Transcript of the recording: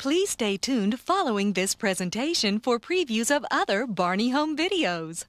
Please stay tuned following this presentation for previews of other Barney Home videos.